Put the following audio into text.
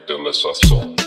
dela é só sombra.